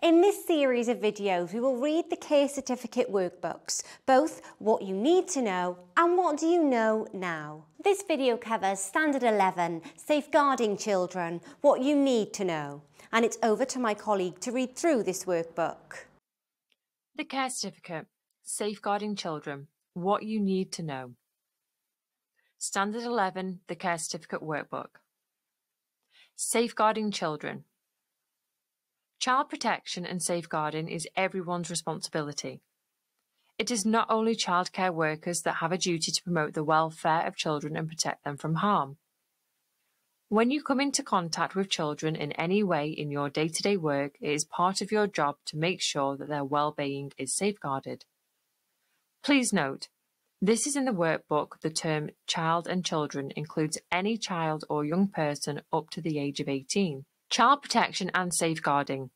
In this series of videos, we will read the care certificate workbooks, both what you need to know and what do you know now. This video covers Standard 11, Safeguarding Children, what you need to know. And it's over to my colleague to read through this workbook. The Care Certificate, Safeguarding Children, what you need to know. Standard 11, the Care Certificate Workbook. Safeguarding Children, Child protection and safeguarding is everyone's responsibility. It is not only childcare workers that have a duty to promote the welfare of children and protect them from harm. When you come into contact with children in any way in your day to day work, it is part of your job to make sure that their well being is safeguarded. Please note, this is in the workbook. The term child and children includes any child or young person up to the age of 18. Child protection and safeguarding.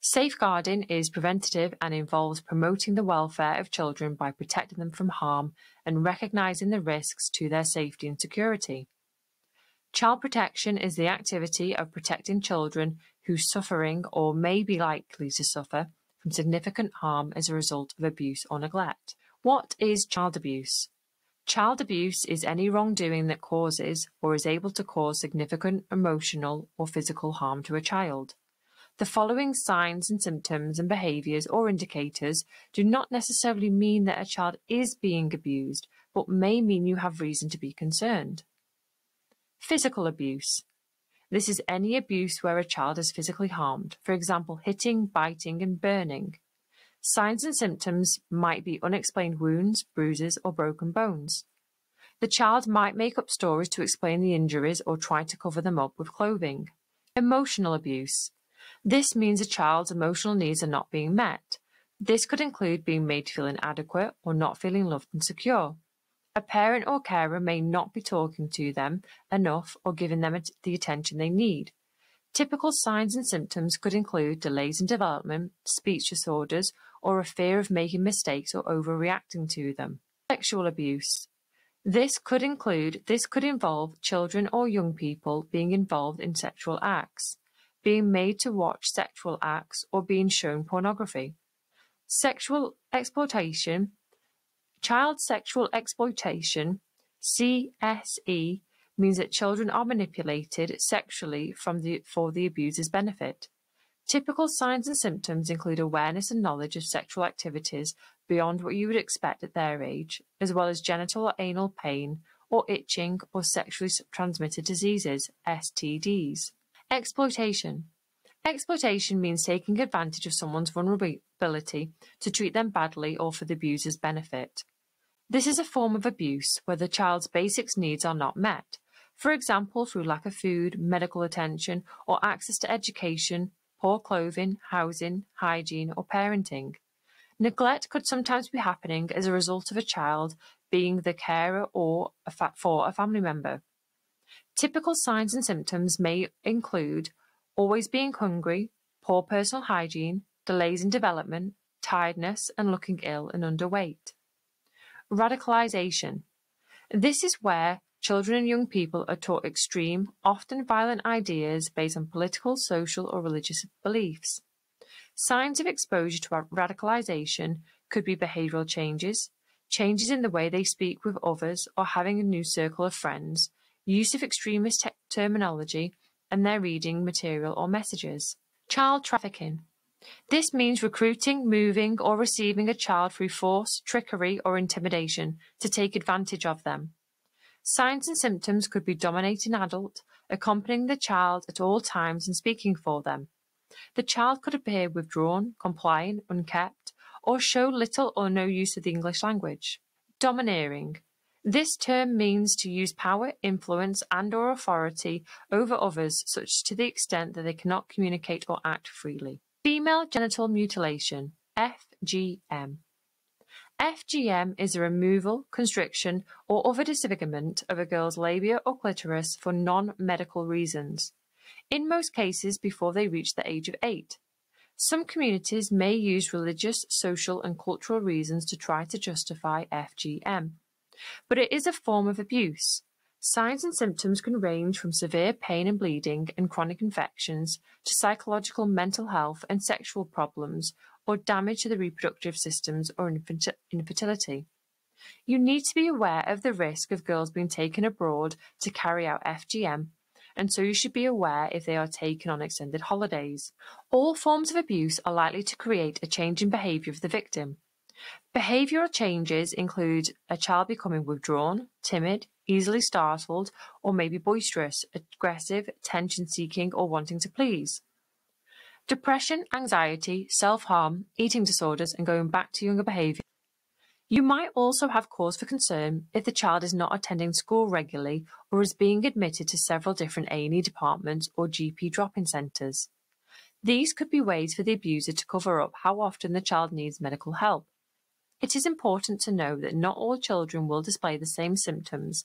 Safeguarding is preventative and involves promoting the welfare of children by protecting them from harm and recognizing the risks to their safety and security. Child protection is the activity of protecting children who are suffering or may be likely to suffer from significant harm as a result of abuse or neglect. What is child abuse? Child abuse is any wrongdoing that causes or is able to cause significant emotional or physical harm to a child. The following signs and symptoms and behaviours or indicators do not necessarily mean that a child is being abused, but may mean you have reason to be concerned. Physical abuse. This is any abuse where a child is physically harmed, for example, hitting, biting, and burning. Signs and symptoms might be unexplained wounds, bruises, or broken bones. The child might make up stories to explain the injuries or try to cover them up with clothing. Emotional abuse. This means a child's emotional needs are not being met. This could include being made to feel inadequate or not feeling loved and secure. A parent or carer may not be talking to them enough or giving them the attention they need. Typical signs and symptoms could include delays in development, speech disorders, or a fear of making mistakes or overreacting to them. Sexual abuse. This could include this could involve children or young people being involved in sexual acts, being made to watch sexual acts or being shown pornography. Sexual exploitation, child sexual exploitation, CSE means that children are manipulated sexually from the, for the abuser's benefit. Typical signs and symptoms include awareness and knowledge of sexual activities beyond what you would expect at their age, as well as genital or anal pain, or itching, or sexually transmitted diseases, STDs. Exploitation. Exploitation means taking advantage of someone's vulnerability to treat them badly or for the abuser's benefit. This is a form of abuse where the child's basic needs are not met, for example, through lack of food, medical attention, or access to education, poor clothing, housing, hygiene, or parenting. Neglect could sometimes be happening as a result of a child being the carer or for a family member. Typical signs and symptoms may include always being hungry, poor personal hygiene, delays in development, tiredness, and looking ill and underweight. Radicalization. This is where Children and young people are taught extreme, often violent ideas based on political, social, or religious beliefs. Signs of exposure to radicalization could be behavioral changes, changes in the way they speak with others or having a new circle of friends, use of extremist te- terminology, and their reading material or messages. Child trafficking. This means recruiting, moving, or receiving a child through force, trickery, or intimidation to take advantage of them. Signs and symptoms could be dominating adult, accompanying the child at all times and speaking for them. The child could appear withdrawn, compliant, unkept, or show little or no use of the English language. Domineering. This term means to use power, influence, and or authority over others such to the extent that they cannot communicate or act freely. Female genital mutilation, FGM. FGM is a removal, constriction, or other disfigurement of a girl's labia or clitoris for non-medical reasons, in most cases before they reach the age of eight. Some communities may use religious, social, and cultural reasons to try to justify FGM, but it is a form of abuse. Signs and symptoms can range from severe pain and bleeding and chronic infections to psychological mental health and sexual problems or damage to the reproductive systems or infertility. You need to be aware of the risk of girls being taken abroad to carry out FGM, and so you should be aware if they are taken on extended holidays. All forms of abuse are likely to create a change in behaviour of the victim. Behavioural changes include a child becoming withdrawn, timid, easily startled, or maybe boisterous, aggressive, attention seeking, or wanting to please. Depression, anxiety, self harm, eating disorders, and going back to younger behaviour. You might also have cause for concern if the child is not attending school regularly or is being admitted to several different A&E departments or GP drop-in centres. These could be ways for the abuser to cover up how often the child needs medical help. It is important to know that not all children will display the same symptoms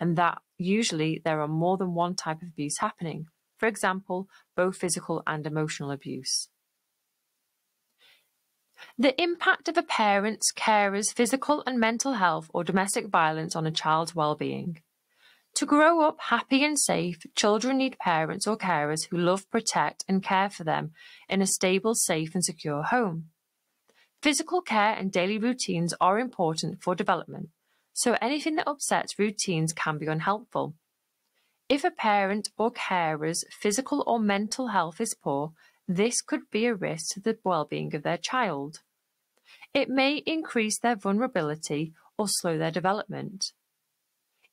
and that usually there are more than one type of abuse happening, for example, both physical and emotional abuse. The impact of a parent's, carer's physical and mental health or domestic violence on a child's well-being. To grow up happy and safe, children need parents or carers who love, protect and care for them in a stable, safe and secure home. Physical care and daily routines are important for development, so anything that upsets routines can be unhelpful. If a parent or carer's physical or mental health is poor, this could be a risk to the well-being of their child. It may increase their vulnerability or slow their development.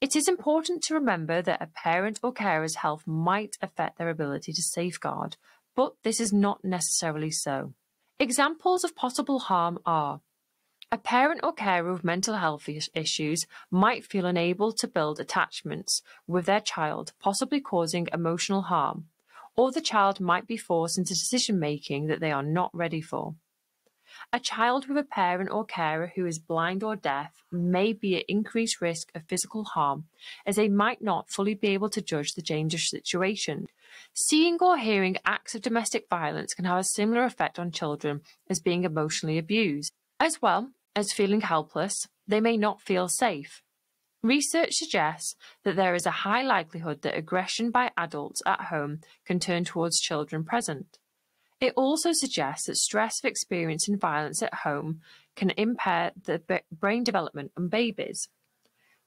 It is important to remember that a parent or carer's health might affect their ability to safeguard, but this is not necessarily so. Examples of possible harm are a parent or carer with mental health issues might feel unable to build attachments with their child, possibly causing emotional harm, or the child might be forced into decision making that they are not ready for. A child with a parent or carer who is blind or deaf may be at increased risk of physical harm as they might not fully be able to judge the dangerous situation. Seeing or hearing acts of domestic violence can have a similar effect on children as being emotionally abused. As well as feeling helpless, they may not feel safe. Research suggests that there is a high likelihood that aggression by adults at home can turn towards children present. It also suggests that stress of experiencing violence at home can impair the brain development on babies.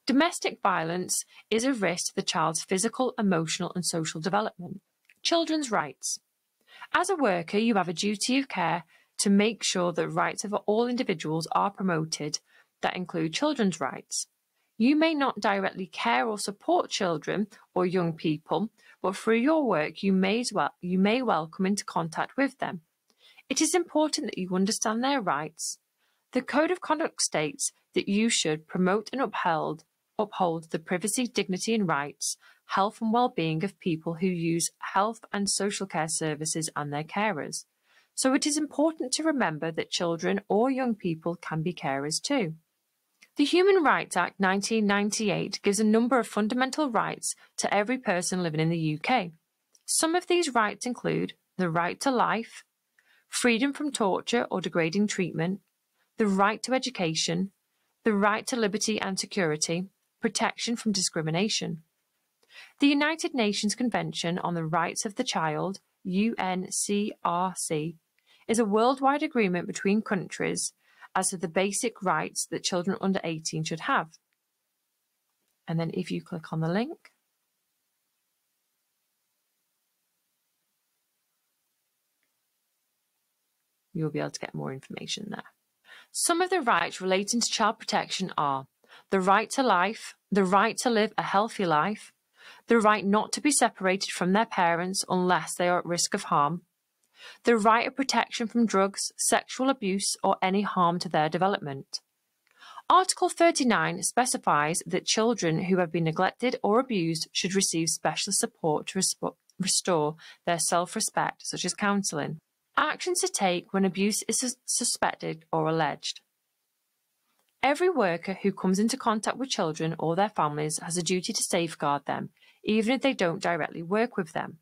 Domestic violence is a risk to the child's physical, emotional and social development. Children's rights. As a worker, you have a duty of care to make sure that rights of all individuals are promoted that include children's rights. You may not directly care or support children or young people, but through your work you may, well, you may well come into contact with them. It is important that you understand their rights. The Code of Conduct states that you should promote and uphold, uphold the privacy, dignity and rights, health and well-being of people who use health and social care services and their carers. So it is important to remember that children or young people can be carers too. The Human Rights Act 1998 gives a number of fundamental rights to every person living in the UK. Some of these rights include the right to life, freedom from torture or degrading treatment, the right to education, the right to liberty and security, protection from discrimination. The United Nations Convention on the Rights of the Child, UNCRC, is a worldwide agreement between countries as to the basic rights that children under 18 should have. And then if you click on the link, you'll be able to get more information there. Some of the rights relating to child protection are the right to life, the right to live a healthy life, the right not to be separated from their parents unless they are at risk of harm, the right of protection from drugs, sexual abuse, or any harm to their development. Article 39 specifies that children who have been neglected or abused should receive special support to restore their self-respect, such as counselling. Actions to take when abuse is sus suspected or alleged. Every worker who comes into contact with children or their families has a duty to safeguard them, even if they don't directly work with them.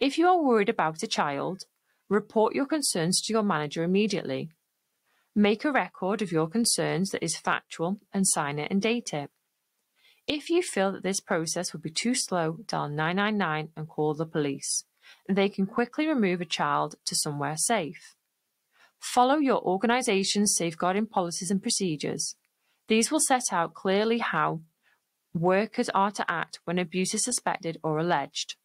If you are worried about a child, report your concerns to your manager immediately. Make a record of your concerns that is factual and sign it and date it. If you feel that this process would be too slow, dial 999 and call the police. They can quickly remove a child to somewhere safe. Follow your organisation's safeguarding policies and procedures. These will set out clearly how workers are to act when abuse is suspected or alleged.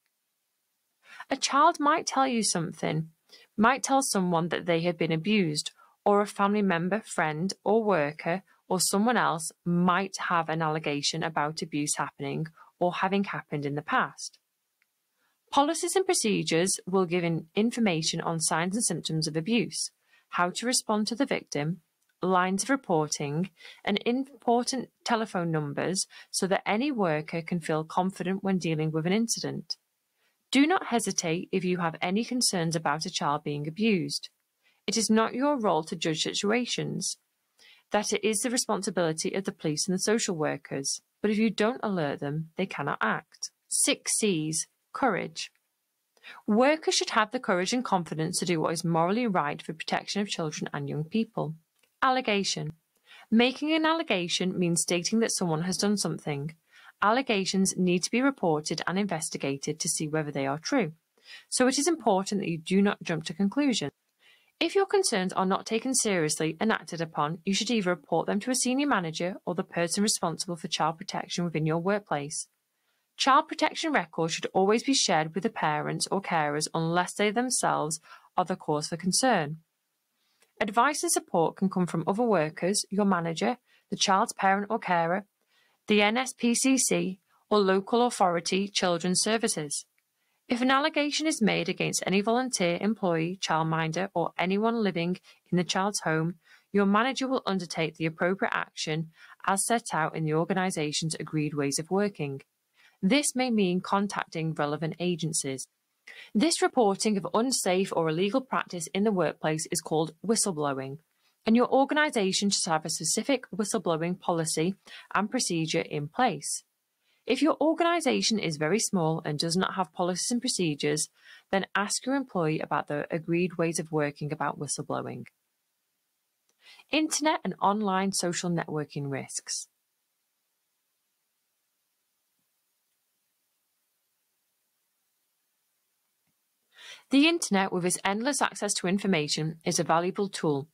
A child might tell you something, might tell someone that they have been abused, or a family member, friend, or worker, or someone else might have an allegation about abuse happening or having happened in the past. Policies and procedures will give information on signs and symptoms of abuse, how to respond to the victim, lines of reporting, and important telephone numbers so that any worker can feel confident when dealing with an incident. Do not hesitate if you have any concerns about a child being abused. It is not your role to judge situations, that it is the responsibility of the police and the social workers, but if you don't alert them, they cannot act. Six C's Courage. Workers should have the courage and confidence to do what is morally right for protection of children and young people. Allegation. Making an allegation means stating that someone has done something. Allegations need to be reported and investigated to see whether they are true. So it is important that you do not jump to conclusions. If your concerns are not taken seriously and acted upon, you should either report them to a senior manager or the person responsible for child protection within your workplace. Child protection records should always be shared with the parents or carers unless they themselves are the cause for concern. Advice and support can come from other workers, your manager, the child's parent or carer, the NSPCC, or local authority children's services. If an allegation is made against any volunteer, employee, childminder, or anyone living in the child's home, your manager will undertake the appropriate action as set out in the organisation's agreed ways of working. This may mean contacting relevant agencies. This reporting of unsafe or illegal practice in the workplace is called whistleblowing, and your organisation should have a specific whistleblowing policy and procedure in place. If your organisation is very small and does not have policies and procedures, then ask your employee about the agreed ways of working about whistleblowing. Internet and online social networking risks. The internet, with its endless access to information, is a valuable tool,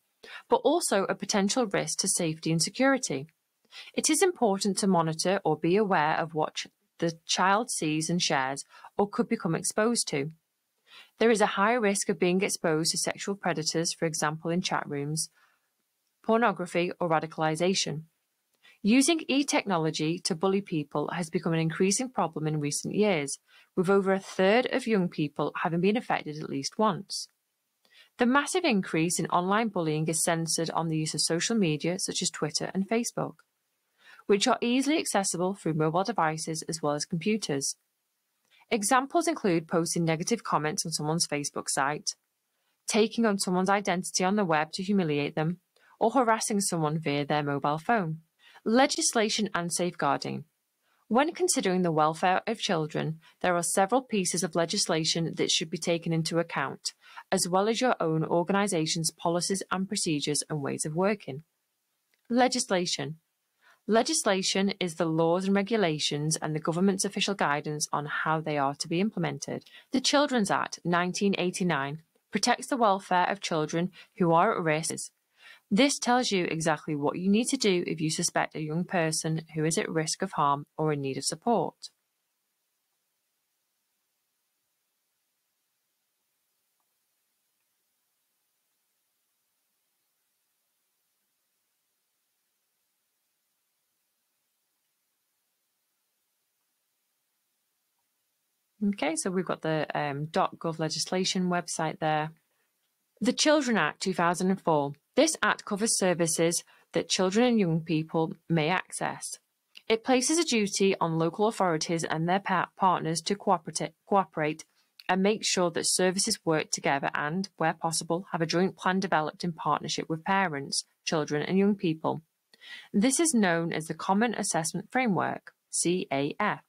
but also a potential risk to safety and security. It is important to monitor or be aware of what the child sees and shares or could become exposed to. There is a high risk of being exposed to sexual predators, for example in chat rooms, pornography or radicalisation. Using e-technology to bully people has become an increasing problem in recent years, with over a third of young people having been affected at least once. The massive increase in online bullying is centred on the use of social media such as Twitter and Facebook, which are easily accessible through mobile devices as well as computers. Examples include posting negative comments on someone's Facebook site, taking on someone's identity on the web to humiliate them, or harassing someone via their mobile phone. Legislation and safeguarding. When considering the welfare of children, there are several pieces of legislation that should be taken into account, as well as your own organisation's policies and procedures and ways of working. Legislation. Legislation is the laws and regulations and the government's official guidance on how they are to be implemented. The Children's Act 1989 protects the welfare of children who are at risk this tells you exactly what you need to do if you suspect a young person who is at risk of harm or in need of support. Okay, so we've got the um, .gov legislation website there. The Children Act 2004 this Act covers services that children and young people may access. It places a duty on local authorities and their partners to cooperate, and make sure that services work together and, where possible, have a joint plan developed in partnership with parents, children and young people. This is known as the Common Assessment Framework, CAF.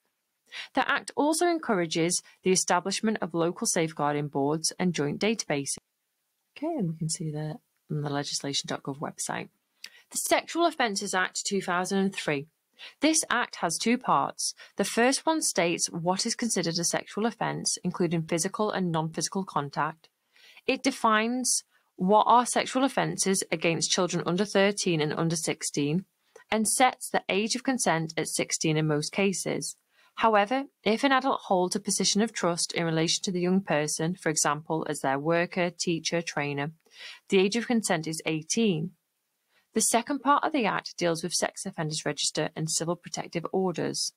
The Act also encourages the establishment of local safeguarding boards and joint databases. Okay, and we can see on the legislation.gov website. The Sexual Offences Act 2003. This Act has two parts. The first one states what is considered a sexual offence, including physical and non physical contact. It defines what are sexual offences against children under 13 and under 16, and sets the age of consent at 16 in most cases. However, if an adult holds a position of trust in relation to the young person, for example, as their worker, teacher, trainer, the age of consent is 18. The second part of the Act deals with sex offenders register and civil protective orders.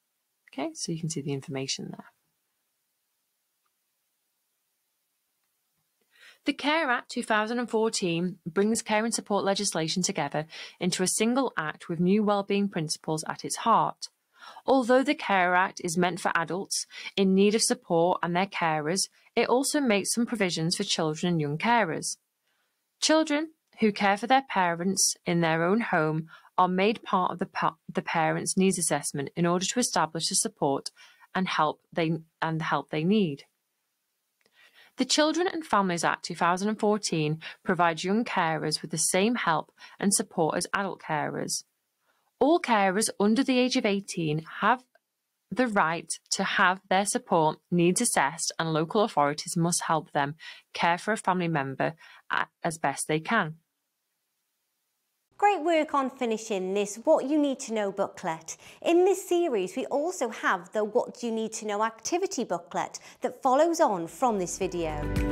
Okay, so you can see the information there. The Care Act 2014 brings care and support legislation together into a single act with new wellbeing principles at its heart. Although the Care Act is meant for adults in need of support and their carers, it also makes some provisions for children and young carers. Children who care for their parents in their own home are made part of the, pa- the parents' needs assessment in order to establish the support and help they and the help they need. The Children and Families Act 2014 provides young carers with the same help and support as adult carers. All carers under the age of 18 have the right to have their support needs assessed and local authorities must help them care for a family member as best they can. Great work on finishing this What You Need to Know booklet. In this series, we also have the What You Need to Know activity booklet that follows on from this video.